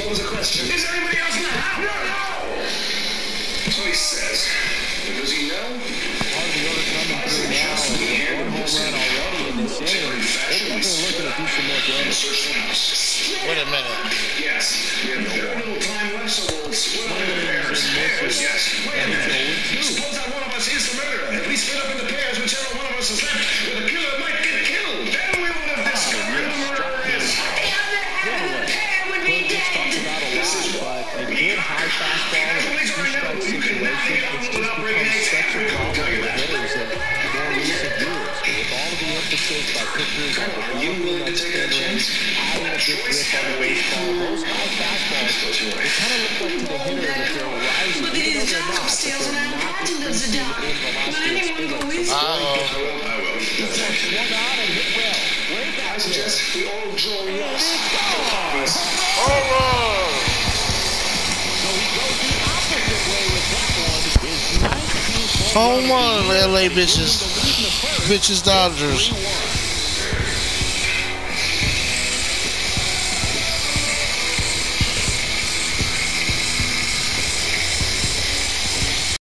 What was the question? Is anybody else in the house? No, no! So he says. Does he know? Part of the order coming through now. One home run already in this inning. They're definitely looking to do some more damage. Search the house. Wait a minute. Yes. We have very little time left, so we'll split up into pairs. Pairs, yes. Wait a minute. Suppose that one of us is the murderer. If we split up into pairs, whichever one of us is left high fastball in a two-strike situation, it's just become such a problem for hitters in more recent years. With all of the emphasis by pitchers on developing that spin adding a good grip on the baseball, those high fastballs, they kind of look like to the hitter that they're rising, even though they're not, but they're and I'm not decreasing down. in velocity When and anyone spin. goes- So Uh-oh. I will. I will. swung out and hit well. Way back I suggest we all draw And lots. Home year. LA bitches. Bitches Dodgers. 3-1.